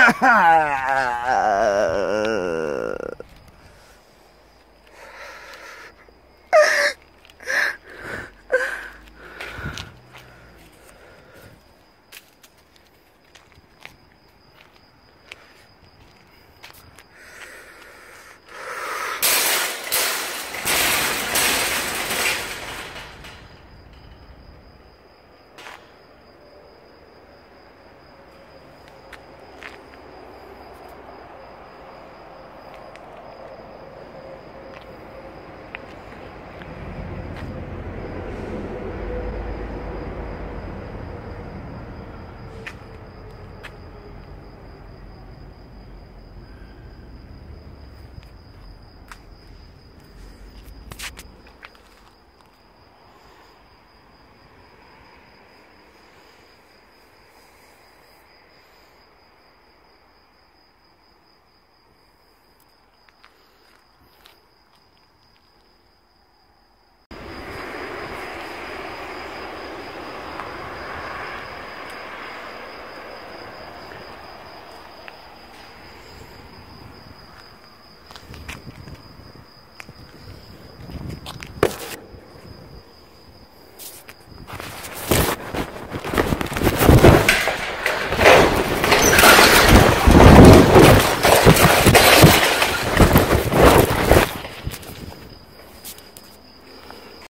Ha ha!